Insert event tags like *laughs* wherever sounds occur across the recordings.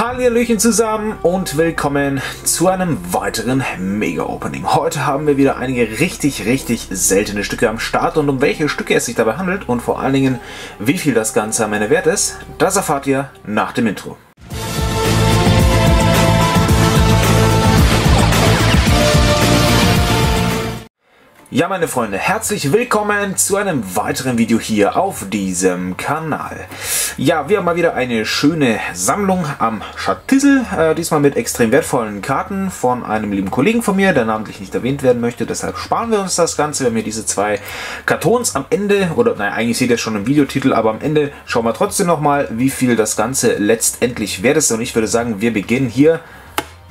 Hallöchen zusammen und willkommen zu einem weiteren Mega-Opening. Heute haben wir wieder einige richtig, richtig seltene Stücke am Start und um welche Stücke es sich dabei handelt und vor allen Dingen, wie viel das Ganze am Ende wert ist, das erfahrt ihr nach dem Intro. Ja, meine Freunde, herzlich willkommen zu einem weiteren Video hier auf diesem Kanal. Ja, wir haben mal wieder eine schöne Sammlung am Schattissel, äh, diesmal mit extrem wertvollen Karten von einem lieben Kollegen von mir, der namentlich nicht erwähnt werden möchte, deshalb sparen wir uns das Ganze. Wir haben hier diese zwei Kartons am Ende, oder naja, eigentlich seht ihr schon im Videotitel, aber am Ende schauen wir trotzdem nochmal, wie viel das Ganze letztendlich wert ist. Und ich würde sagen, wir beginnen hier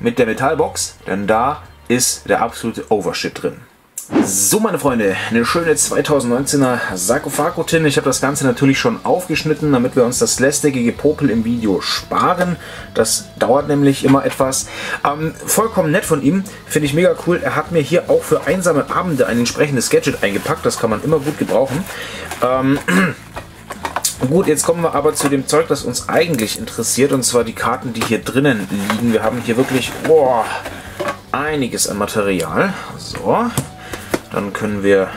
mit der Metallbox, denn da ist der absolute Overshit drin. So meine Freunde, eine schöne 2019er Sarkophagotin. Ich habe das Ganze natürlich schon aufgeschnitten, damit wir uns das lästige Popel im Video sparen. Das dauert nämlich immer etwas. Ähm, vollkommen nett von ihm, finde ich mega cool. Er hat mir hier auch für einsame Abende ein entsprechendes Gadget eingepackt. Das kann man immer gut gebrauchen. Ähm, *clears throat* Gut, jetzt kommen wir aber zu dem Zeug, das uns eigentlich interessiert, und zwar die Karten, die hier drinnen liegen. Wir haben hier wirklich boah, einiges an Material. So, dann können wir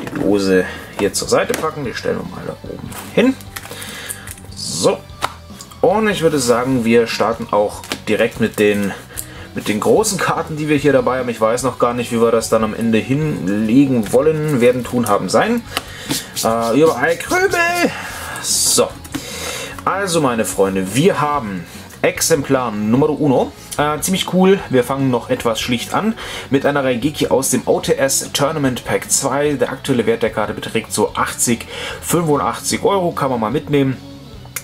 die Dose hier zur Seite packen. Die stellen wir mal da oben hin. So. Und ich würde sagen, wir starten auch direkt mit den, mit den großen Karten, die wir hier dabei haben. Ich weiß noch gar nicht, wie wir das dann am Ende hinlegen wollen, werden, tun, haben, sein. Äh, überall Krümel! So. Also, meine Freunde, wir haben Exemplar Nummer uno. Äh, ziemlich cool. Wir fangen noch etwas schlicht an mit einer Raigeki aus dem OTS Tournament Pack 2. Der aktuelle Wert der Karte beträgt so 80, 85 Euro. Kann man mal mitnehmen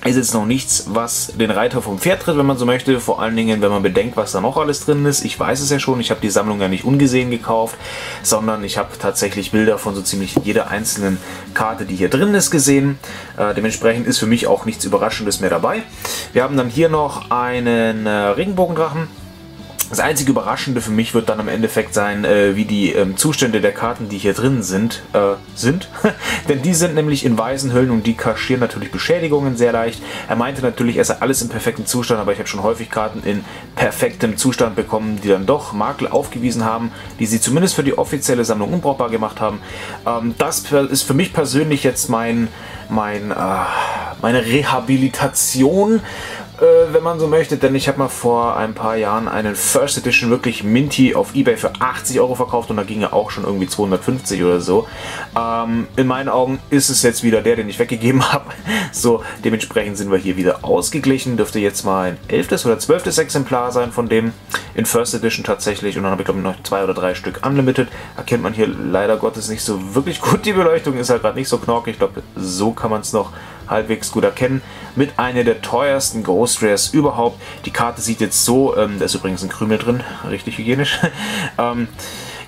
ist jetzt noch nichts, was den Reiter vom Pferd tritt, wenn man so möchte. Vor allen Dingen, wenn man bedenkt, was da noch alles drin ist. Ich weiß es ja schon, ich habe die Sammlung ja nicht ungesehen gekauft, sondern ich habe tatsächlich Bilder von so ziemlich jeder einzelnen Karte, die hier drin ist, gesehen. Äh, dementsprechend ist für mich auch nichts Überraschendes mehr dabei. Wir haben dann hier noch einen äh, Regenbogendrachen das einzige Überraschende für mich wird dann im Endeffekt sein, äh, wie die ähm, Zustände der Karten, die hier drin sind, äh, sind. *laughs* Denn die sind nämlich in weißen Hüllen und die kaschieren natürlich Beschädigungen sehr leicht. Er meinte natürlich, er sei alles im perfekten Zustand, aber ich habe schon häufig Karten in perfektem Zustand bekommen, die dann doch Makel aufgewiesen haben, die sie zumindest für die offizielle Sammlung unbrauchbar gemacht haben. Ähm, das ist für mich persönlich jetzt mein, mein, äh, meine Rehabilitation äh, wenn man so möchte, denn ich habe mal vor ein paar Jahren einen First Edition wirklich Minty auf Ebay für 80 Euro verkauft und da ging er auch schon irgendwie 250 oder so. Ähm, in meinen Augen ist es jetzt wieder der, den ich weggegeben *laughs* habe. So, dementsprechend sind wir hier wieder ausgeglichen. Dürfte jetzt mal ein 11. oder 12. Exemplar sein von dem in First Edition tatsächlich und dann habe ich glaube ich noch zwei oder drei Stück Unlimited. Erkennt man hier leider Gottes nicht so wirklich gut. Die Beleuchtung ist halt gerade nicht so knorkig. Ich glaube, so kann man es noch halbwegs gut erkennen. Mit einer der teuersten Ghost Rares überhaupt. Die Karte sieht jetzt so, ähm, da ist übrigens ein Krümel drin, richtig hygienisch. *laughs* ähm,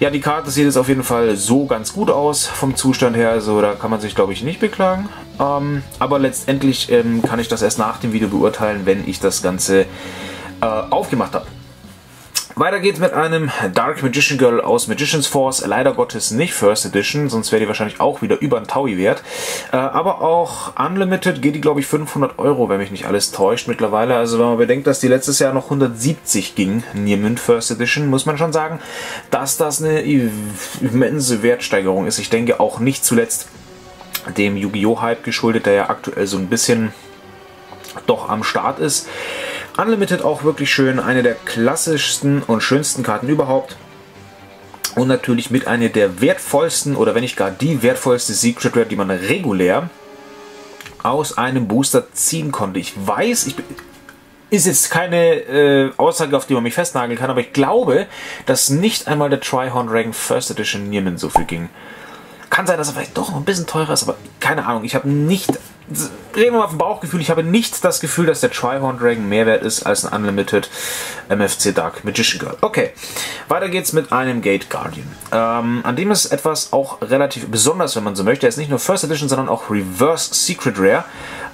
ja, die Karte sieht jetzt auf jeden Fall so ganz gut aus vom Zustand her, also da kann man sich glaube ich nicht beklagen. Ähm, aber letztendlich ähm, kann ich das erst nach dem Video beurteilen, wenn ich das Ganze äh, aufgemacht habe. Weiter geht's mit einem Dark Magician Girl aus Magician's Force. Leider Gottes nicht First Edition, sonst wäre die wahrscheinlich auch wieder über ein Taui wert. Äh, aber auch Unlimited geht die, glaube ich, 500 Euro, wenn mich nicht alles täuscht mittlerweile. Also wenn man bedenkt, dass die letztes Jahr noch 170 ging, Niermünd First Edition, muss man schon sagen, dass das eine immense Wertsteigerung ist. Ich denke auch nicht zuletzt dem Yu-Gi-Oh! Hype geschuldet, der ja aktuell so ein bisschen doch am Start ist. Unlimited auch wirklich schön, eine der klassischsten und schönsten Karten überhaupt. Und natürlich mit einer der wertvollsten oder wenn nicht gar die wertvollste Secret Rare, die man regulär aus einem Booster ziehen konnte. Ich weiß, ich ist jetzt keine äh, Aussage, auf die man mich festnageln kann, aber ich glaube, dass nicht einmal der Trihorn Dragon First Edition Nierman so viel ging. Kann sein, dass er vielleicht doch ein bisschen teurer ist, aber keine Ahnung. Ich habe nicht reden wir mal vom Bauchgefühl. Ich habe nicht das Gefühl, dass der Trihorn Dragon mehr wert ist als ein Unlimited MFC Dark Magician Girl. Okay, weiter geht's mit einem Gate Guardian. Ähm, an dem ist etwas auch relativ besonders, wenn man so möchte. Er ist nicht nur First Edition, sondern auch Reverse Secret Rare.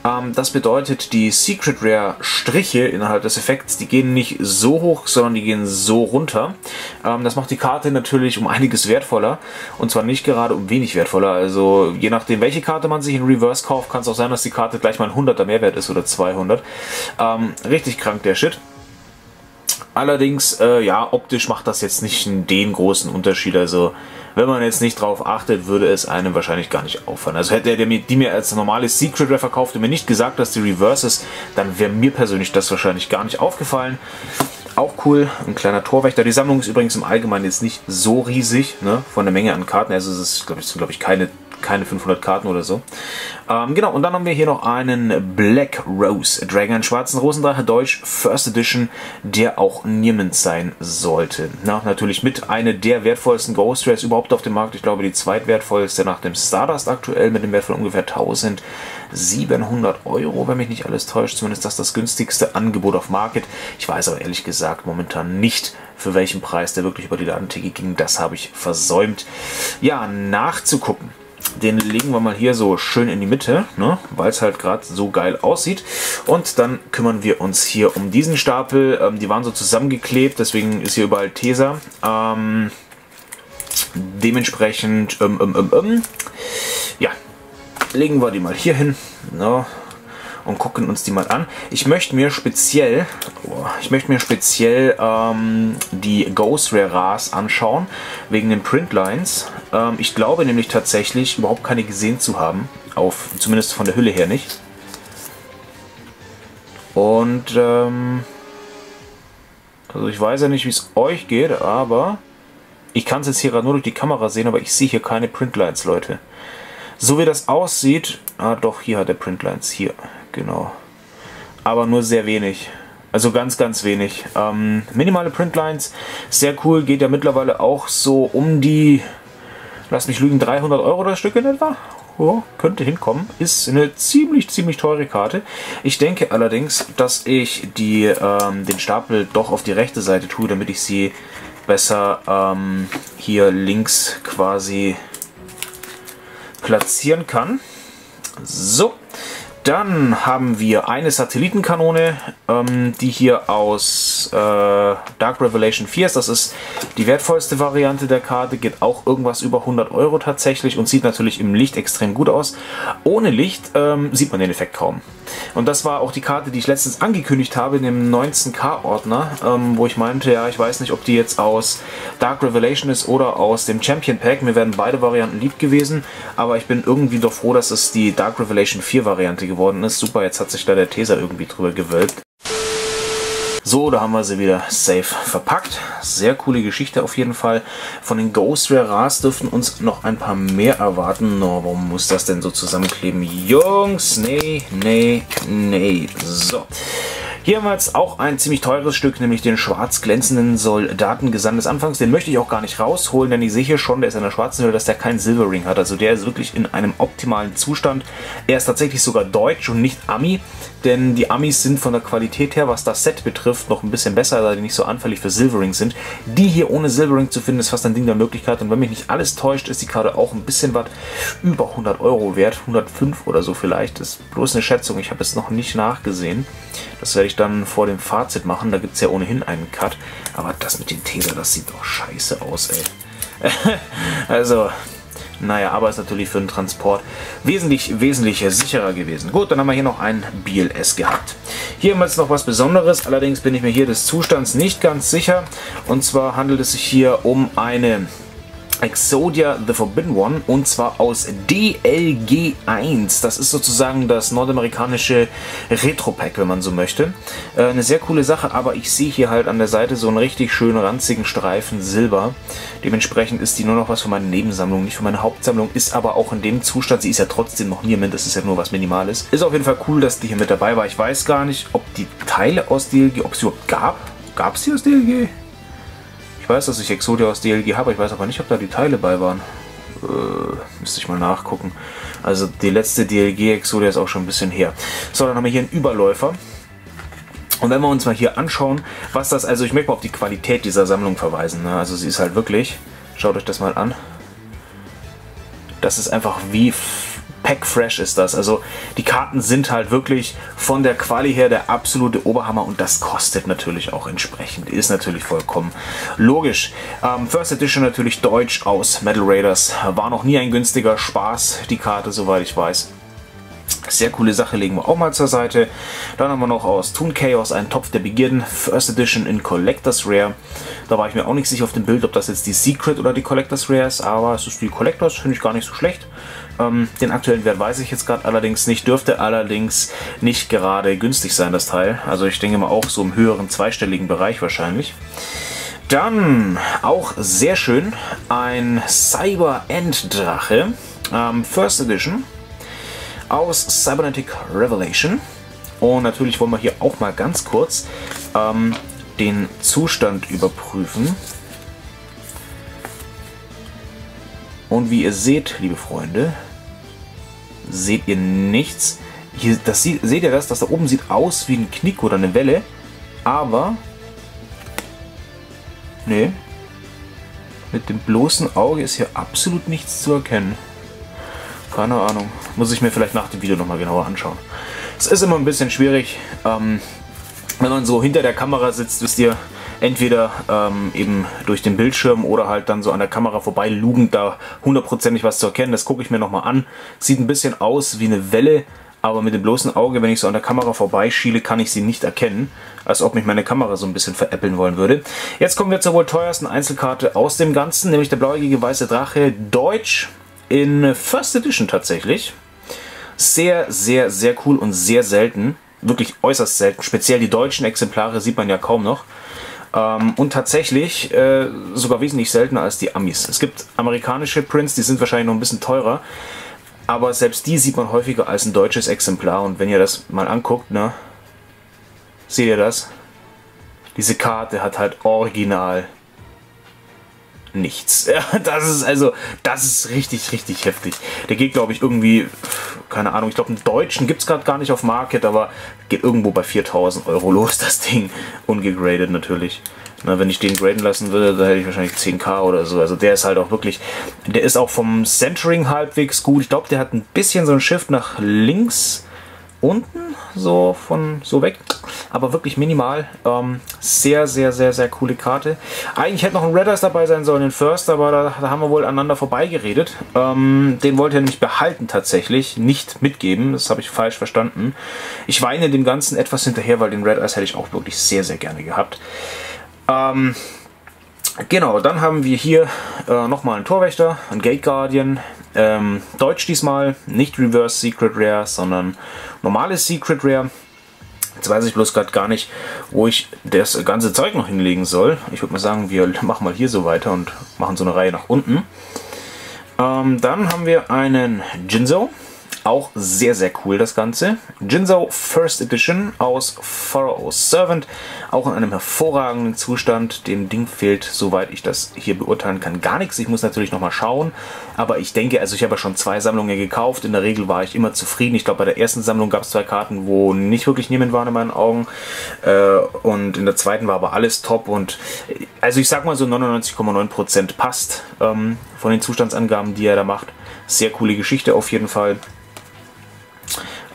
Ähm, das bedeutet, die Secret Rare Striche innerhalb des Effekts, die gehen nicht so hoch, sondern die gehen so runter. Ähm, das macht die Karte natürlich um einiges wertvoller und zwar nicht gerade um wenig wertvoller. Also je nachdem, welche Karte man sich in Reverse kauft, kann es auch sein, dass die Karte gleich mal ein 100er Mehrwert ist oder 200. Ähm, richtig krank der Shit. Allerdings, äh, ja, optisch macht das jetzt nicht den großen Unterschied. Also, wenn man jetzt nicht drauf achtet, würde es einem wahrscheinlich gar nicht auffallen. Also hätte er die mir als normales Secret Rare verkauft und mir nicht gesagt, dass die Reverse ist, dann wäre mir persönlich das wahrscheinlich gar nicht aufgefallen. Auch cool, ein kleiner Torwächter. Die Sammlung ist übrigens im Allgemeinen jetzt nicht so riesig, ne, von der Menge an Karten. Also es ist, glaube ich, glaub ich, keine keine 500 Karten oder so. Ähm, genau, und dann haben wir hier noch einen Black Rose Dragon, einen schwarzen Rosendrache, Deutsch, First Edition, der auch niemand sein sollte. Na, natürlich mit einer der wertvollsten Ghost Rares überhaupt auf dem Markt. Ich glaube, die zweitwertvollste nach dem Stardust aktuell mit dem Wert von ungefähr 1700 Euro, wenn mich nicht alles täuscht. Zumindest das das günstigste Angebot auf Market. Ich weiß aber ehrlich gesagt momentan nicht, für welchen Preis der wirklich über die Ladentheke ging. Das habe ich versäumt. Ja, nachzugucken den legen wir mal hier so schön in die Mitte, ne, weil es halt gerade so geil aussieht. Und dann kümmern wir uns hier um diesen Stapel. Ähm, die waren so zusammengeklebt, deswegen ist hier überall Tesa. Ähm, dementsprechend, ähm, ähm, ähm, ähm ja, legen wir die mal hier hin. Ne, und gucken uns die mal an. Ich möchte mir speziell, ich möchte mir speziell ähm, die Ghost Rare Ras anschauen, wegen den Printlines. Ähm, ich glaube nämlich tatsächlich überhaupt keine gesehen zu haben, auf, zumindest von der Hülle her nicht. Und ähm, also ich weiß ja nicht, wie es euch geht, aber ich kann es jetzt hier gerade nur durch die Kamera sehen, aber ich sehe hier keine Printlines, Leute. So wie das aussieht, ah doch, hier hat er Printlines, hier, genau. Aber nur sehr wenig. Also ganz, ganz wenig. Ähm, minimale Printlines, sehr cool, geht ja mittlerweile auch so um die, lass mich lügen, 300 Euro das Stück in etwa. Oh, könnte hinkommen. Ist eine ziemlich, ziemlich teure Karte. Ich denke allerdings, dass ich die, ähm, den Stapel doch auf die rechte Seite tue, damit ich sie besser ähm, hier links quasi platzieren kann. So, dann haben wir eine Satellitenkanone, ähm, die hier aus äh, Dark Revelation 4 ist. Das ist die wertvollste Variante der Karte, geht auch irgendwas über 100 Euro tatsächlich und sieht natürlich im Licht extrem gut aus. Ohne Licht ähm, sieht man den Effekt kaum. Und das war auch die Karte, die ich letztens angekündigt habe in dem 19K-Ordner, ähm, wo ich meinte, ja, ich weiß nicht, ob die jetzt aus Dark Revelation ist oder aus dem Champion Pack. Mir werden beide Varianten lieb gewesen, aber ich bin irgendwie doch froh, dass es die Dark Revelation 4 Variante geworden ist. Super, jetzt hat sich da der Teser irgendwie drüber gewölbt. So, da haben wir sie wieder safe verpackt. Sehr coole Geschichte auf jeden Fall. Von den Ghost Rare Rares dürften uns noch ein paar mehr erwarten. No, warum muss das denn so zusammenkleben? Jungs, nee, nee, nee. So. Hier haben wir jetzt auch ein ziemlich teures Stück, nämlich den schwarz glänzenden Soldatengesand des Anfangs. Den möchte ich auch gar nicht rausholen, denn ich sehe hier schon, der ist in der schwarzen Hülle, dass der keinen Silverring hat. Also der ist wirklich in einem optimalen Zustand. Er ist tatsächlich sogar deutsch und nicht Ami, denn die Amis sind von der Qualität her, was das Set betrifft, noch ein bisschen besser, da die nicht so anfällig für Silverring sind. Die hier ohne Silverring zu finden, ist fast ein Ding der Möglichkeit. Und wenn mich nicht alles täuscht, ist die Karte auch ein bisschen was über 100 Euro wert. 105 oder so vielleicht. Das ist bloß eine Schätzung. Ich habe es noch nicht nachgesehen. Das werde ich dann vor dem Fazit machen. Da gibt es ja ohnehin einen Cut. Aber das mit dem Taser, das sieht doch scheiße aus, ey. *laughs* also, naja, aber ist natürlich für den Transport wesentlich, wesentlich sicherer gewesen. Gut, dann haben wir hier noch ein BLS gehabt. Hier haben wir jetzt noch was Besonderes, allerdings bin ich mir hier des Zustands nicht ganz sicher. Und zwar handelt es sich hier um eine Exodia The Forbidden One und zwar aus DLG1. Das ist sozusagen das nordamerikanische Retro-Pack, wenn man so möchte. Äh, eine sehr coole Sache, aber ich sehe hier halt an der Seite so einen richtig schönen ranzigen Streifen Silber. Dementsprechend ist die nur noch was für meine Nebensammlung, nicht für meine Hauptsammlung, ist aber auch in dem Zustand, sie ist ja trotzdem noch nie im das ist ja nur was Minimales. Ist auf jeden Fall cool, dass die hier mit dabei war. Ich weiß gar nicht, ob die Teile aus DLG, ob es überhaupt gab. Gab es die aus DLG? Weiß, dass ich Exodia aus DLG habe, ich weiß aber nicht, ob da die Teile bei waren. Äh, müsste ich mal nachgucken. Also die letzte DLG Exodia ist auch schon ein bisschen her. So, dann haben wir hier einen Überläufer. Und wenn wir uns mal hier anschauen, was das, also ich möchte mal auf die Qualität dieser Sammlung verweisen. Ne? Also sie ist halt wirklich, schaut euch das mal an. Das ist einfach wie Pack Fresh ist das. Also die Karten sind halt wirklich von der Quali her der absolute Oberhammer und das kostet natürlich auch entsprechend. Ist natürlich vollkommen logisch. Ähm, First Edition natürlich deutsch aus Metal Raiders. War noch nie ein günstiger Spaß, die Karte, soweit ich weiß. Sehr coole Sache legen wir auch mal zur Seite. Dann haben wir noch aus Toon Chaos einen Topf der Beginn, First Edition in Collectors Rare. Da war ich mir auch nicht sicher auf dem Bild, ob das jetzt die Secret oder die Collectors Rare ist, aber es ist die Collectors, finde ich gar nicht so schlecht. Ähm, den aktuellen Wert weiß ich jetzt gerade allerdings nicht, dürfte allerdings nicht gerade günstig sein, das Teil. Also ich denke mal auch so im höheren zweistelligen Bereich wahrscheinlich. Dann auch sehr schön ein Cyber End Drache, ähm, First Edition aus Cybernetic Revelation. Und natürlich wollen wir hier auch mal ganz kurz ähm, den Zustand überprüfen. Und wie ihr seht, liebe Freunde, seht ihr nichts. Hier, das sieht, seht ihr das? Das da oben sieht aus wie ein Knick oder eine Welle. Aber, nee, mit dem bloßen Auge ist hier absolut nichts zu erkennen. Keine Ahnung. Muss ich mir vielleicht nach dem Video nochmal genauer anschauen. Es ist immer ein bisschen schwierig, ähm, wenn man so hinter der Kamera sitzt, wisst ihr, entweder ähm, eben durch den Bildschirm oder halt dann so an der Kamera vorbei lugend da hundertprozentig was zu erkennen. Das gucke ich mir nochmal an. Sieht ein bisschen aus wie eine Welle, aber mit dem bloßen Auge, wenn ich so an der Kamera vorbeischiele, kann ich sie nicht erkennen, als ob mich meine Kamera so ein bisschen veräppeln wollen würde. Jetzt kommen wir zur wohl teuersten Einzelkarte aus dem Ganzen, nämlich der blauäugige weiße Drache Deutsch in First Edition tatsächlich. Sehr, sehr, sehr cool und sehr selten. Wirklich äußerst selten. Speziell die deutschen Exemplare sieht man ja kaum noch. Ähm, und tatsächlich äh, sogar wesentlich seltener als die Amis. Es gibt amerikanische Prints, die sind wahrscheinlich noch ein bisschen teurer. Aber selbst die sieht man häufiger als ein deutsches Exemplar. Und wenn ihr das mal anguckt, ne, seht ihr das? Diese Karte hat halt original nichts. *laughs* Das ist also, das ist richtig, richtig heftig. Der geht, glaube ich, irgendwie, keine Ahnung, ich glaube, einen deutschen gibt es gerade gar nicht auf Market, aber geht irgendwo bei 4000 Euro los, das Ding. Ungegradet natürlich. Na, wenn ich den graden lassen würde, dann hätte ich wahrscheinlich 10k oder so. Also der ist halt auch wirklich, der ist auch vom Centering halbwegs gut. Ich glaube, der hat ein bisschen so ein Shift nach links unten, so von so weg, aber wirklich minimal. Ähm, sehr, sehr, sehr, sehr coole Karte. Eigentlich hätte noch ein Red Eyes dabei sein sollen, in First, aber da, da haben wir wohl aneinander vorbeigeredet. Ähm, den wollte er nämlich behalten tatsächlich, nicht mitgeben. Das habe ich falsch verstanden. Ich weine dem Ganzen etwas hinterher, weil den Red Eyes hätte ich auch wirklich sehr, sehr gerne gehabt. Ähm, Genau, dann haben wir hier äh, nochmal einen Torwächter, einen Gate Guardian. Ähm, Deutsch diesmal, nicht Reverse Secret Rare, sondern normales Secret Rare. Jetzt weiß ich bloß gerade gar nicht, wo ich das ganze Zeug noch hinlegen soll. Ich würde mal sagen, wir machen mal hier so weiter und machen so eine Reihe nach unten. Ähm, dann haben wir einen Jinzo. Auch sehr, sehr cool das Ganze. Jinzo First Edition aus Pharaoh's Servant. Auch in einem hervorragenden Zustand. Dem Ding fehlt, soweit ich das hier beurteilen kann, gar nichts. Ich muss natürlich nochmal schauen. Aber ich denke, also ich habe ja schon zwei Sammlungen gekauft. In der Regel war ich immer zufrieden. Ich glaube, bei der ersten Sammlung gab es zwei Karten, wo nicht wirklich niemand war in meinen Augen. Äh, und in der zweiten war aber alles top. Und äh, also ich sag mal so 99,9% passt ähm, von den Zustandsangaben, die er da macht. Sehr coole Geschichte auf jeden Fall.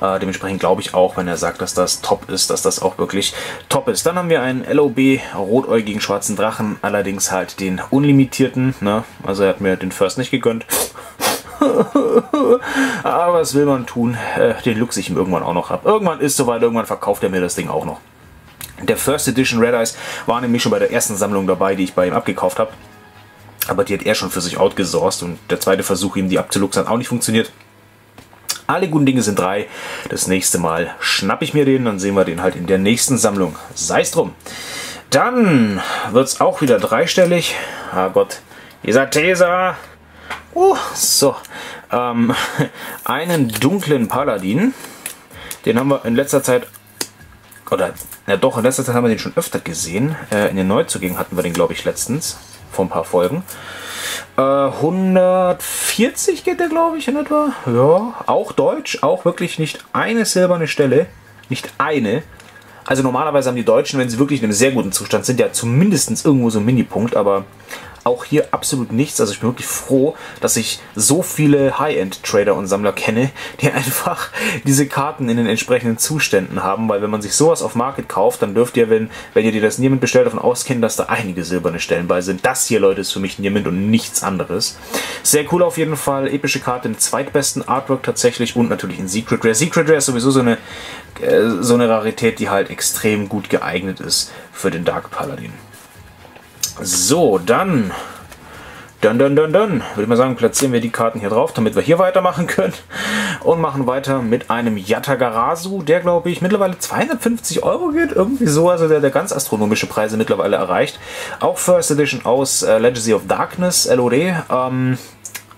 Äh, dementsprechend glaube ich auch, wenn er sagt, dass das top ist, dass das auch wirklich top ist. Dann haben wir einen LOB rotäugigen schwarzen Drachen, allerdings halt den unlimitierten. Ne? Also er hat mir den First nicht gegönnt. *laughs* Aber was will man tun? Äh, den luchse ich ihm irgendwann auch noch ab. Irgendwann ist soweit, irgendwann verkauft er mir das Ding auch noch. Der First Edition Red Eyes war nämlich schon bei der ersten Sammlung dabei, die ich bei ihm abgekauft habe. Aber die hat er schon für sich outgesourced und der zweite Versuch, ihm die abzuluxen, hat auch nicht funktioniert. Alle guten Dinge sind drei. Das nächste Mal schnapp ich mir den, dann sehen wir den halt in der nächsten Sammlung. Sei es drum. Dann wird es auch wieder dreistellig. Ah Gott, dieser Tesa. Uh, so. Ähm, *laughs* einen dunklen Paladin. Den haben wir in letzter Zeit, oder ja doch, in letzter Zeit haben wir den schon öfter gesehen. Äh, in den Neuzugängen hatten wir den, glaube ich, letztens. Vor ein paar Folgen. 140 äh, geht der, glaube ich, in etwa. Ja, auch deutsch, auch wirklich nicht eine silberne Stelle. Nicht eine. Also normalerweise haben die Deutschen, wenn sie wirklich in einem sehr guten Zustand sind, ja zumindest irgendwo so einen Minipunkt, aber auch hier absolut nichts. Also ich bin wirklich froh, dass ich so viele High-End-Trader und Sammler kenne, die *laughs* einfach diese Karten in den entsprechenden Zuständen haben, weil wenn man sich sowas auf Market kauft, dann dürft ihr, wenn, wenn ihr dir das Niemand bestellt, davon auskennen, dass da einige silberne Stellen bei sind. Das hier, Leute, ist für mich Niemand und nichts anderes. Sehr cool auf jeden Fall. Epische Karte im zweitbesten Artwork tatsächlich und natürlich in Secret Rare. Secret Rare ist sowieso so eine, äh, so eine Rarität, die halt extrem gut geeignet ist für den Dark Paladin. So, dann dann, dann, dann, dann, würde ich mal sagen, platzieren wir die Karten hier drauf, damit wir hier weitermachen können. Und machen weiter mit einem Yatagarasu, der, glaube ich, mittlerweile 250 Euro geht. Irgendwie so, also der, der ganz astronomische Preise mittlerweile erreicht. Auch First Edition aus äh, Legacy of Darkness, LOD. Ähm,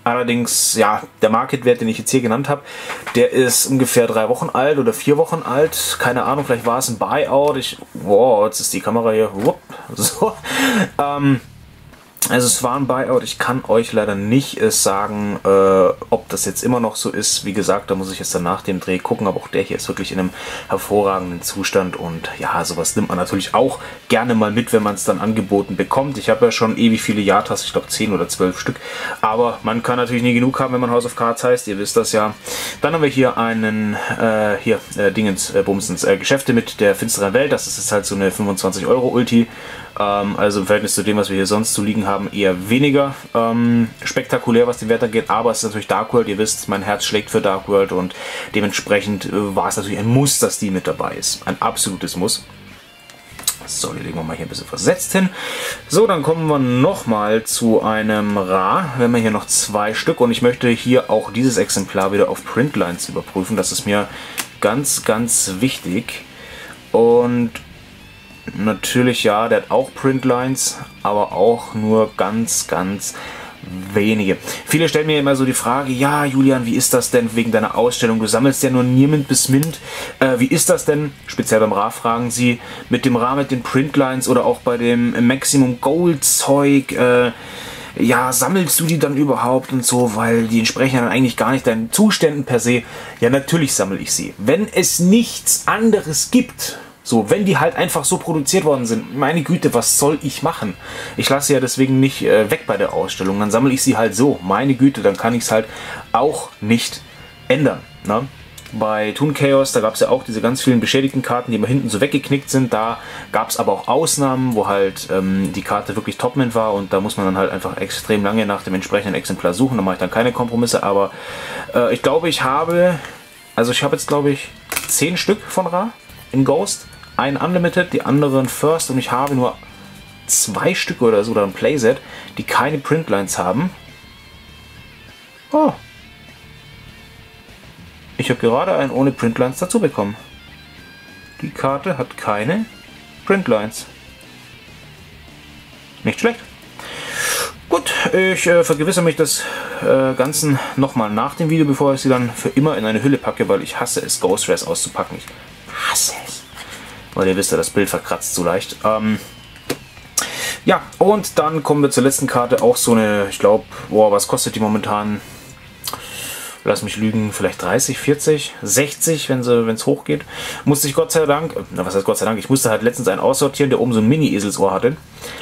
Allerdings, ja, der Marketwert, den ich jetzt hier genannt habe, der ist ungefähr drei Wochen alt oder vier Wochen alt. Keine Ahnung, vielleicht war es ein Buyout. Ich, wow, jetzt ist die Kamera hier. Wupp, so. Ähm, also es war ein Buyout. Ich kann euch leider nicht äh, sagen, äh, ob das jetzt immer noch so ist. Wie gesagt, da muss ich jetzt dann nach dem Dreh gucken. Aber auch der hier ist wirklich in einem hervorragenden Zustand. Und ja, sowas nimmt man natürlich auch gerne mal mit, wenn man es dann angeboten bekommt. Ich habe ja schon ewig viele Yatas, ich glaube 10 oder 12 Stück. Aber man kann natürlich nie genug haben, wenn man House of Cards heißt. Ihr wisst das ja. Dann haben wir hier einen, äh, hier, äh, Dingens, äh, Bumsens, äh, Geschäfte mit der finsteren Welt. Das ist jetzt halt so eine 25 Euro Ulti. Ähm, also im Verhältnis zu dem, was wir hier sonst zu liegen haben, eher weniger ähm, spektakulär, was den Wert angeht. Aber es ist natürlich Dark World. Ihr wisst, mein Herz schlägt für Dark World und dementsprechend äh, war es natürlich ein Muss, dass die mit dabei ist. Ein absolutes Muss. So, die legen wir mal hier ein bisschen versetzt hin. So, dann kommen wir nochmal zu einem Ra. Wir haben hier noch zwei Stück und ich möchte hier auch dieses Exemplar wieder auf Printlines überprüfen. Das ist mir ganz, ganz wichtig. Und Natürlich ja, der hat auch Printlines, aber auch nur ganz, ganz wenige. Viele stellen mir immer so die Frage, ja Julian, wie ist das denn wegen deiner Ausstellung? Du sammelst ja nur Niemand bis Mint. Äh, wie ist das denn, speziell beim Ra fragen sie, mit dem Ra mit den Printlines oder auch bei dem Maximum Gold Zeug? Äh, ja, sammelst du die dann überhaupt und so, weil die entsprechen dann eigentlich gar nicht deinen Zuständen per se. Ja, natürlich sammle ich sie. Wenn es nichts anderes gibt, so, wenn die halt einfach so produziert worden sind, meine Güte, was soll ich machen? Ich lasse ja deswegen nicht äh, weg bei der Ausstellung, dann sammle ich sie halt so. Meine Güte, dann kann ich es halt auch nicht ändern. Ne? Bei Toon Chaos, da gab es ja auch diese ganz vielen beschädigten Karten, die immer hinten so weggeknickt sind. Da gab es aber auch Ausnahmen, wo halt ähm, die Karte wirklich Topman war und da muss man dann halt einfach extrem lange nach dem entsprechenden Exemplar suchen. Da mache ich dann keine Kompromisse, aber äh, ich glaube, ich habe, also ich habe jetzt glaube ich 10 Stück von Ra in Ghost einen Unlimited, die anderen First und ich habe nur zwei Stücke oder so oder ein Playset, die keine Printlines haben. Oh. Ich habe gerade einen ohne Printlines dazu bekommen. Die Karte hat keine Printlines. Nicht schlecht. Gut, ich äh, vergewissere mich des äh, Ganzen nochmal nach dem Video, bevor ich sie dann für immer in eine Hülle packe, weil ich hasse es, Ghost Rares auszupacken. Ich hasse es weil ihr wisst ja, das Bild verkratzt so leicht. Ähm, ja, und dann kommen wir zur letzten Karte. Auch so eine, ich glaube, boah, was kostet die momentan? Lass mich lügen, vielleicht 30, 40, 60, wenn es hochgeht. Musste ich Gott sei Dank, na was heißt Gott sei Dank, ich musste halt letztens einen aussortieren, der oben so ein Mini-Eselsohr hatte.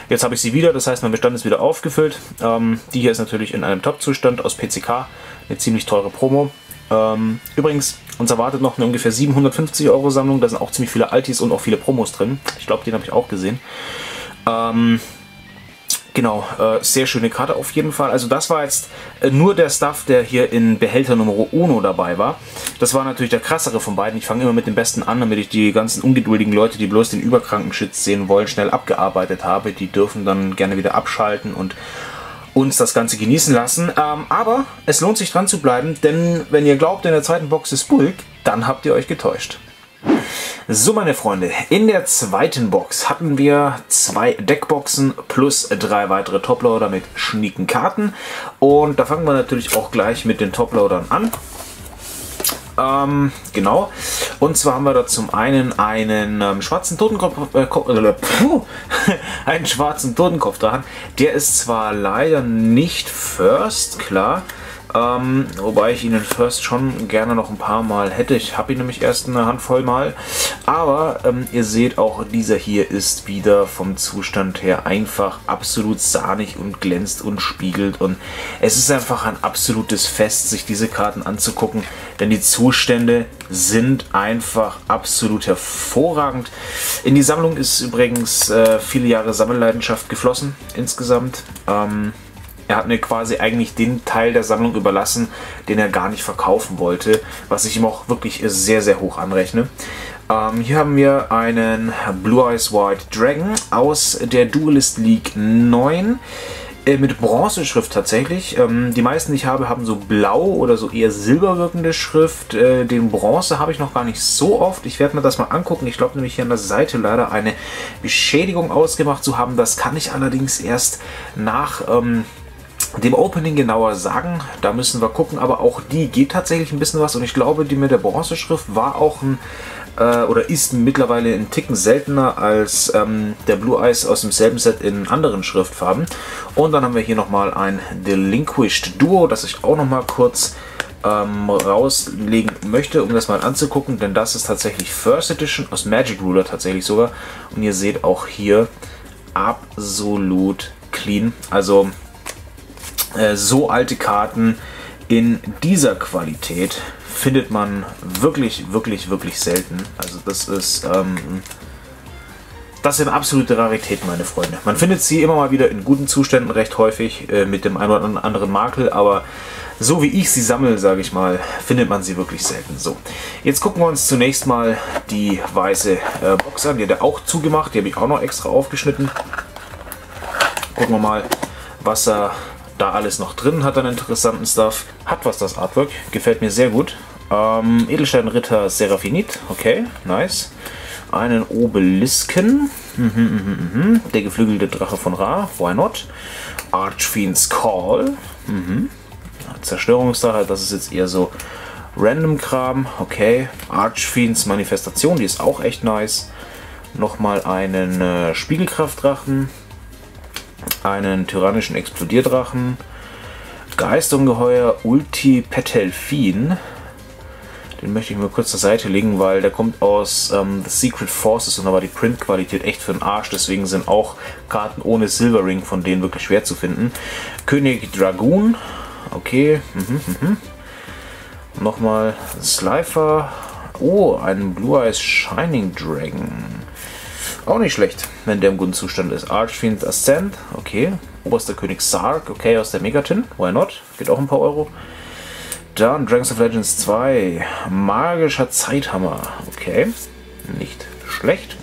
Jetzt habe ich sie wieder, das heißt mein Bestand ist wieder aufgefüllt. Ähm, die hier ist natürlich in einem Top-Zustand aus PCK, eine ziemlich teure Promo. Ähm, übrigens, uns erwartet noch eine ungefähr 750 Euro Sammlung. Da sind auch ziemlich viele Altis und auch viele Promos drin. Ich glaube, den habe ich auch gesehen. Ähm, genau, äh, sehr schöne Karte auf jeden Fall. Also das war jetzt äh, nur der Stuff, der hier in Behälter Nummer Uno dabei war. Das war natürlich der krassere von beiden. Ich fange immer mit dem besten an, damit ich die ganzen ungeduldigen Leute, die bloß den überkranken Shit sehen wollen, schnell abgearbeitet habe. Die dürfen dann gerne wieder abschalten und uns das Ganze genießen lassen. Ähm, aber es lohnt sich dran zu bleiben, denn wenn ihr glaubt, in der zweiten Box ist Bulk, dann habt ihr euch getäuscht. So meine Freunde, in der zweiten Box hatten wir zwei Deckboxen plus drei weitere Toploader mit schnieken Karten. Und da fangen wir natürlich auch gleich mit den Toploadern an. Ähm, genau. Und zwar haben wir da zum einen einen ähm, schwarzen Totenkopf, äh, äh, *laughs* einen schwarzen Totenkopf dran. Der ist zwar leider nicht First, klar. Ähm, wobei ich ihn First schon gerne noch ein paar Mal hätte. Ich habe ihn nämlich erst eine Handvoll Mal. Aber ähm, ihr seht auch, dieser hier ist wieder vom Zustand her einfach absolut sahnig und glänzt und spiegelt. Und es ist einfach ein absolutes Fest, sich diese Karten anzugucken. Denn die Zustände sind einfach absolut hervorragend. In die Sammlung ist übrigens äh, viele Jahre Sammelleidenschaft geflossen insgesamt. Ähm, er hat mir quasi eigentlich den Teil der Sammlung überlassen, den er gar nicht verkaufen wollte, was ich ihm auch wirklich sehr, sehr hoch anrechne. Ähm, hier haben wir einen Blue Eyes White Dragon aus der Duelist League 9 äh, mit Bronzeschrift tatsächlich. Ähm, die meisten, die ich habe, haben so blau oder so eher silber wirkende Schrift. Äh, den Bronze habe ich noch gar nicht so oft. Ich werde mir das mal angucken. Ich glaube nämlich hier an der Seite leider eine Beschädigung ausgemacht zu haben. Das kann ich allerdings erst nach... Ähm, dem Opening genauer sagen. Da müssen wir gucken, aber auch die geht tatsächlich ein bisschen was und ich glaube, die mit der Bronzeschrift war auch ein äh, oder ist mittlerweile ein Ticken seltener als ähm, der Blue Eyes aus demselben Set in anderen Schriftfarben. Und dann haben wir hier nochmal ein Delinquished Duo, das ich auch nochmal kurz ähm, rauslegen möchte, um das mal anzugucken, denn das ist tatsächlich First Edition aus Magic Ruler tatsächlich sogar. Und ihr seht auch hier absolut clean. Also so alte Karten in dieser Qualität findet man wirklich, wirklich, wirklich selten. Also das ist, ähm, das sind absolute Raritäten, meine Freunde. Man findet sie immer mal wieder in guten Zuständen recht häufig äh, mit dem einen oder anderen Makel, aber so wie ich sie sammle, sage ich mal, findet man sie wirklich selten. So, jetzt gucken wir uns zunächst mal die weiße äh, Box an. Die hat er auch zugemacht, die habe ich auch noch extra aufgeschnitten. Gucken wir mal, was er da alles noch drin hat an interessanten Stuff. Hat was das Artwork, gefällt mir sehr gut. Ähm, Edelsteinritter Seraphinit, okay, nice. Einen Obelisken, mhm, mhm, mhm. der geflügelte Drache von Ra, why not? Archfiend's Call, mhm. Zerstörungsdrache, das ist jetzt eher so random Kram, okay. Archfiends Manifestation, die ist auch echt nice. Nochmal einen äh, Spiegelkraftdrachen, einen tyrannischen Explodierdrachen, Geistungeheuer Ulti Petelfin. Den möchte ich mir kurz zur Seite legen, weil der kommt aus ähm, The Secret Forces und da war die Printqualität echt für den Arsch. Deswegen sind auch Karten ohne Silvering von denen wirklich schwer zu finden. König Dragoon. Okay. Mhm, mhm. Nochmal Slifer. Oh, ein Blue Eyes Shining Dragon. Auch nicht schlecht, wenn der im guten Zustand ist. Archfiend Ascent, okay. Oberster König Sark, okay, aus der Megatin, why not? Geht auch ein paar Euro. Dann Dragons of Legends 2, Magischer Zeithammer, okay. Nicht schlecht.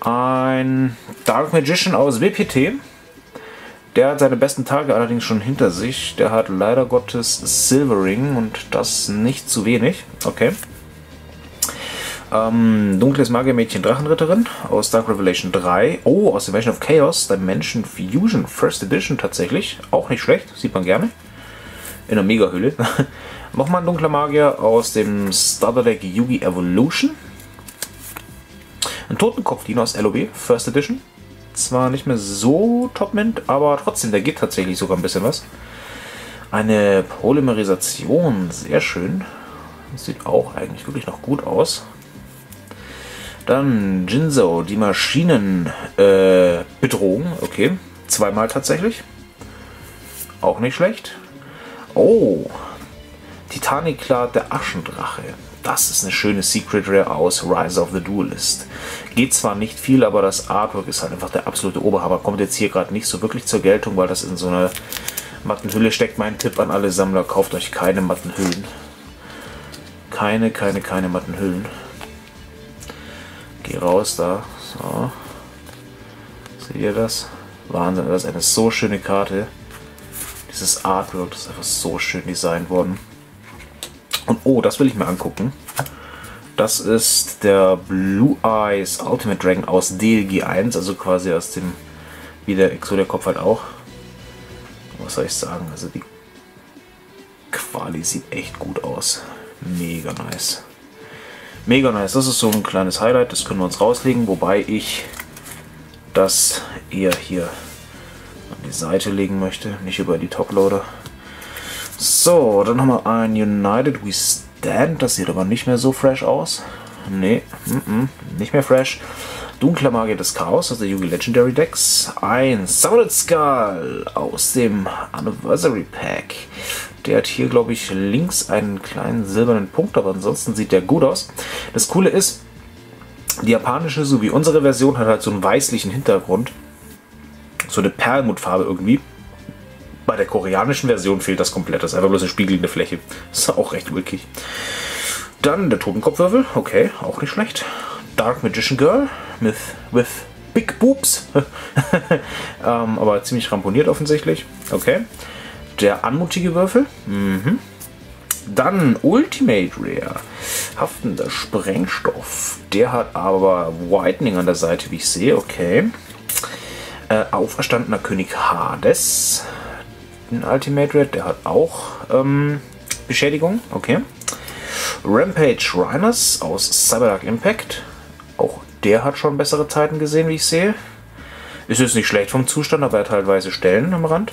Ein Dark Magician aus WPT. Der hat seine besten Tage allerdings schon hinter sich. Der hat leider Gottes Silvering und das nicht zu wenig. Okay. Ähm, Dunkles Magiermädchen Drachenritterin aus Dark Revelation 3. Oh, aus Dimension of Chaos, Dimension Fusion First Edition tatsächlich. Auch nicht schlecht, sieht man gerne. In der Mega-Hülle. *laughs* Nochmal ein dunkler Magier aus dem Starter Deck Yugi Evolution. Ein Totenkopf-Dino aus LOB, First Edition. Zwar nicht mehr so top-mint, aber trotzdem, der geht tatsächlich sogar ein bisschen was. Eine Polymerisation, sehr schön. Sieht auch eigentlich wirklich noch gut aus. Dann Jinzo, die Maschinenbedrohung. Äh, okay, zweimal tatsächlich. Auch nicht schlecht. Oh, Titanic-Klar, der Aschendrache. Das ist eine schöne Secret Rare aus Rise of the Duelist. Geht zwar nicht viel, aber das Artwork ist halt einfach der absolute Oberhammer. Kommt jetzt hier gerade nicht so wirklich zur Geltung, weil das in so einer matten Hülle steckt. Mein Tipp an alle Sammler, kauft euch keine matten Hüllen. Keine, keine, keine matten Hüllen. Geh raus da. So. Seht ihr das? Wahnsinn, das ist eine so schöne Karte. Dieses Artwork, ist einfach so schön designt worden. Und oh, das will ich mir angucken. Das ist der Blue Eyes Ultimate Dragon aus DLG 1, also quasi aus dem, wie der Exodia-Kopf halt auch. Was soll ich sagen? Also die Quali sieht echt gut aus. Mega nice. Mega nice. Das ist so ein kleines Highlight. Das können wir uns rauslegen. Wobei ich das eher hier an die Seite legen möchte. Nicht über die Toploader. So, dann haben wir ein United We Stand. Das sieht aber nicht mehr so fresh aus. Nee, mm -mm, nicht mehr fresh. Dunkler Magier des Chaos aus der Yugi Legendary Decks. Ein Solid Skull aus dem Anniversary Pack. Der hat hier, glaube ich, links einen kleinen silbernen Punkt, aber ansonsten sieht der gut aus. Das Coole ist, die japanische sowie unsere Version hat halt so einen weißlichen Hintergrund. So eine Perlmuttfarbe irgendwie. Bei der koreanischen Version fehlt das komplett. Das ist einfach bloß eine spiegelnde Fläche. Das ist auch recht ulkig. Dann der Totenkopfwürfel. Okay, auch nicht schlecht. Dark Magician Girl with, with Big Boobs. *laughs* ähm, aber ziemlich ramponiert offensichtlich. Okay. Der anmutige Würfel. Mhm. Dann Ultimate Rare. Haftender Sprengstoff. Der hat aber Whitening an der Seite, wie ich sehe. Okay. Äh, auferstandener König Hades. Ein Ultimate Rare. Der hat auch ähm, Beschädigung. Okay. Rampage Rhinos aus Cyberdark Impact. Auch der hat schon bessere Zeiten gesehen, wie ich sehe. Ist jetzt nicht schlecht vom Zustand, aber er hat teilweise Stellen am Rand.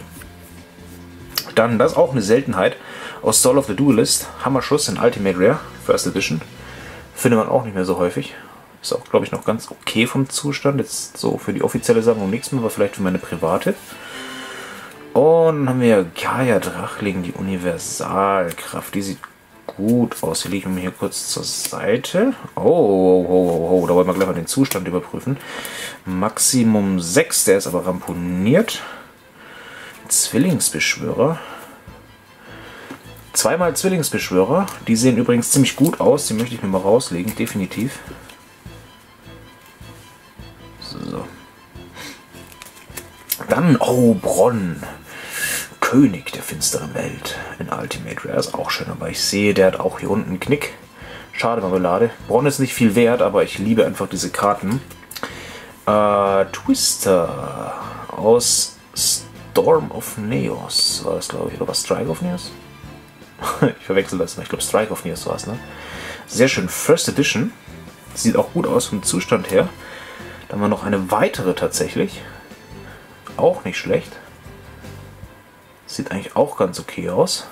Dann, das ist auch eine Seltenheit, aus Soul of the Duelist, Hammerschuss in Ultimate Rare, First Edition. Findet man auch nicht mehr so häufig. Ist auch, glaube ich, noch ganz okay vom Zustand. Jetzt so für die offizielle Sammlung nichts mehr, aber vielleicht für meine private. Und dann haben wir Gaia Drachling, die Universalkraft. Die sieht gut aus. Die liegen mir hier kurz zur Seite. Oh, oh, oh, oh, da wollen wir gleich mal den Zustand überprüfen. Maximum 6, der ist aber ramponiert. Zwillingsbeschwörer. Zweimal Zwillingsbeschwörer. Die sehen übrigens ziemlich gut aus. Die möchte ich mir mal rauslegen, definitiv. So. Dann, oh, Bronn. König der finsteren Welt in Ultimate Rare ist auch schön, aber ich sehe, der hat auch hier unten einen Knick. Schade Marmelade. Bronn ist nicht viel wert, aber ich liebe einfach diese Karten. Äh, Twister aus Storm of Neos war das, glaube ich. Oder was Strike of Neos? *laughs* ich verwechsel das. Ich glaube, Strike of Neos war es, ne? Sehr schön. First Edition. Sieht auch gut aus vom Zustand her. Dann haben wir noch eine weitere tatsächlich. Auch nicht schlecht. Sieht eigentlich auch ganz okay aus.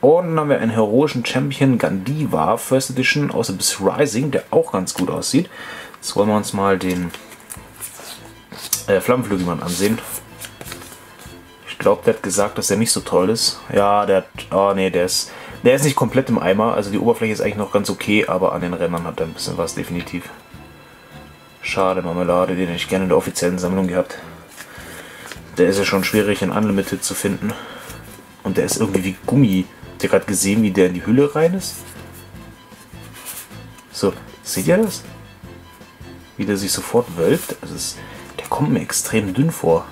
Und dann haben wir einen heroischen Champion Gandiva First Edition aus Abyss Rising, der auch ganz gut aussieht. Jetzt wollen wir uns mal den äh, Flammenflügelmann ansehen. Ich glaube, der hat gesagt, dass er nicht so toll ist. Ja, der hat. Oh nee, der ist. Der ist nicht komplett im Eimer. Also die Oberfläche ist eigentlich noch ganz okay, aber an den Rändern hat er ein bisschen was, definitiv. Schade, Marmelade, den hätte ich gerne in der offiziellen Sammlung gehabt. Der ist ja schon schwierig in Unlimited zu finden. Und der ist irgendwie wie Gummi. Habt ihr gerade gesehen, wie der in die Hülle rein ist? So, seht ihr das? Wie der sich sofort wölbt. Also es, kommt mir extrem dünn vor.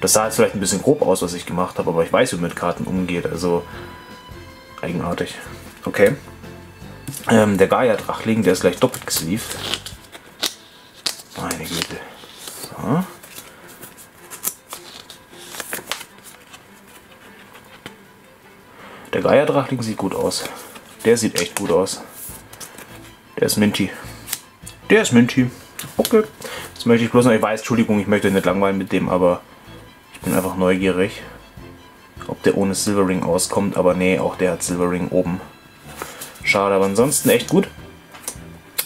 Das sah jetzt vielleicht ein bisschen grob aus, was ich gemacht habe, aber ich weiß, wie man mit Karten umgeht. Also eigenartig. Okay. Ähm, der Gaia-Drachling, der ist gleich doppelt gesleeved. Meine Güte. So. Der Geierdrachling sieht gut aus. Der sieht echt gut aus. Der ist Minty. Der ist Minty. Okay. Jetzt möchte ich bloß noch, ich weiß, Entschuldigung, ich möchte nicht langweilen mit dem, aber ich bin einfach neugierig, ob der ohne Silvering auskommt. Aber nee, auch der hat Silvering oben. Schade, aber ansonsten echt gut.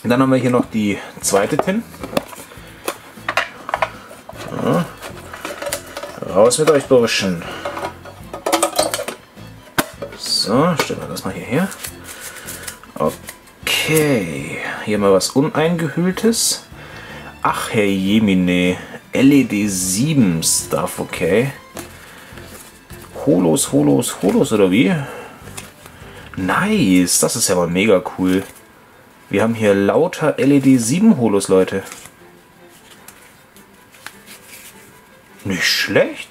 Dann haben wir hier noch die zweite Tin. Ja. Raus mit euch, Burschen. So, stellen wir das mal hierher. Okay, hier mal was Uneingehülltes. Ach, Herr Jemine, LED 7 Stuff, okay. Holos, Holos, Holos oder wie? Nice, das ist ja mal mega cool. Wir haben hier lauter LED 7 Holos, Leute. Nicht schlecht.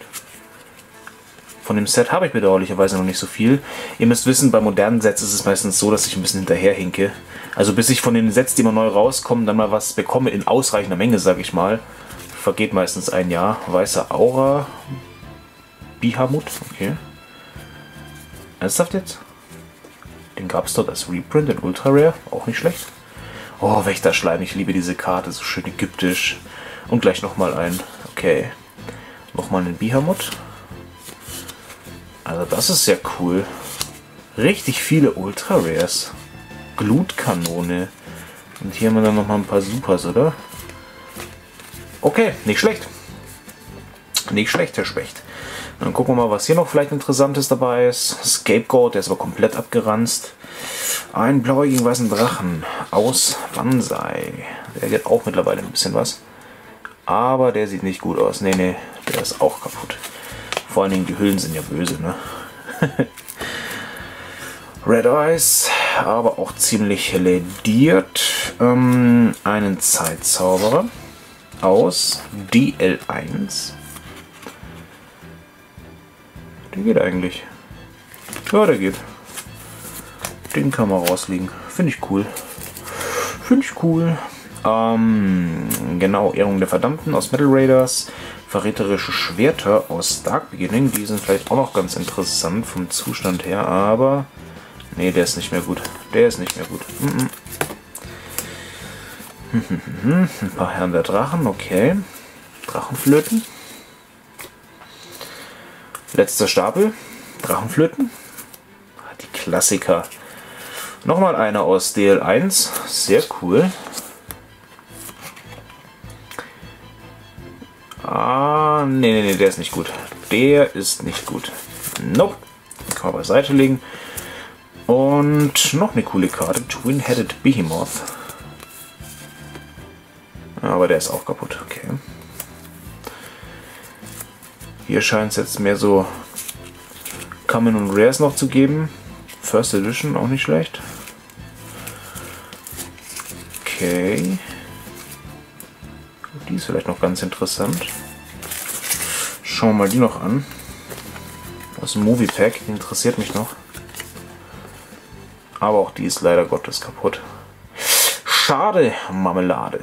Von dem Set habe ich bedauerlicherweise noch nicht so viel. Ihr müsst wissen, bei modernen Sets ist es meistens so, dass ich ein bisschen hinterherhinke. Also bis ich von den Sets, die immer neu rauskommen, dann mal was bekomme in ausreichender Menge, sag ich mal, vergeht meistens ein Jahr. Weißer Aura. Bihamut, okay. Ernsthaft jetzt? Den gab es dort als Reprint in Ultra Rare, auch nicht schlecht. Oh, Wächterschleim, ich liebe diese Karte, so schön ägyptisch. Und gleich nochmal ein, okay. Nochmal einen Bihamut. Also das ist sehr cool. Richtig viele Ultra Rares. Glutkanone. Und hier haben wir dann noch mal ein paar Supers, oder? Okay, nicht schlecht. Nicht schlecht, Herr Specht. Dann gucken wir mal, was hier noch vielleicht Interessantes dabei ist. Scapegoat, der ist aber komplett abgeranzt. Ein blauigen weißen Drachen aus Banzai. Der geht auch mittlerweile ein bisschen was. Aber der sieht nicht gut aus. Nee, nee, der ist auch kaputt. Vor allen Dingen die Hüllen sind ja böse, ne? *laughs* Red Eyes, aber auch ziemlich lediert. Ähm, einen Zeitzauberer aus DL1. Der geht eigentlich. Ja, der geht. Den kann man rauslegen. Finde ich cool. Finde ich cool. Ähm, genau, Ehrung der Verdammten aus Metal Raiders. Verräterische Schwerter aus Dark Beginning. Die sind vielleicht auch noch ganz interessant vom Zustand her, aber... Nee, der ist nicht mehr gut. Der ist nicht mehr gut. Mm -mm. Ein paar Herren der Drachen, okay. Drachenflöten. Letzter Stapel. Drachenflöten. Die Klassiker. Nochmal einer aus DL1. Sehr cool. Ah, nee, nee, nee, der ist nicht gut. Der ist nicht gut. Nope. Kann man beiseite legen. Und noch eine coole Karte. Twin-Headed Behemoth. Aber der ist auch kaputt. Okay. Hier scheint es jetzt mehr so Common und Rares noch zu geben. First Edition auch nicht schlecht. Okay. Die ist vielleicht noch ganz interessant. Schauen wir mal die noch an. Das ist ein Movie Pack, die interessiert mich noch. Aber auch die ist leider Gottes kaputt. Schade, Marmelade.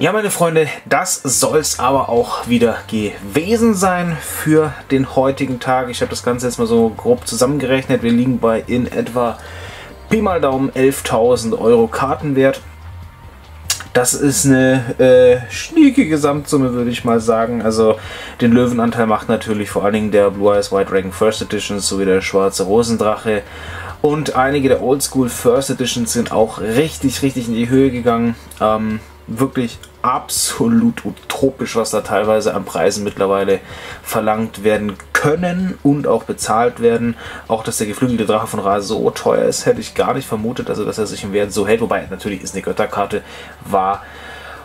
Ja, meine Freunde, das soll es aber auch wieder gewesen sein für den heutigen Tag. Ich habe das Ganze jetzt mal so grob zusammengerechnet. Wir liegen bei in etwa Pi mal Daumen 11.000 Euro Kartenwert. Das ist eine äh, schnieke Gesamtsumme, würde ich mal sagen. Also den Löwenanteil macht natürlich vor allen Dingen der Blue Eyes White Dragon First Edition sowie der schwarze Rosendrache. Und einige der Oldschool First Editions sind auch richtig, richtig in die Höhe gegangen. Ähm, wirklich absolut utopisch, was da teilweise an Preisen mittlerweile verlangt werden können und auch bezahlt werden. Auch, dass der geflügelte Drache von Ra so teuer ist, hätte ich gar nicht vermutet, also dass er sich im Wert so hält. Wobei, natürlich ist eine Götterkarte, war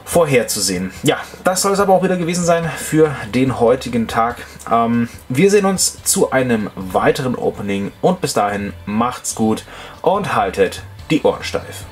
vorherzusehen. Ja, das soll es aber auch wieder gewesen sein für den heutigen Tag. Ähm, wir sehen uns zu einem weiteren Opening und bis dahin macht's gut und haltet die Ohren steif.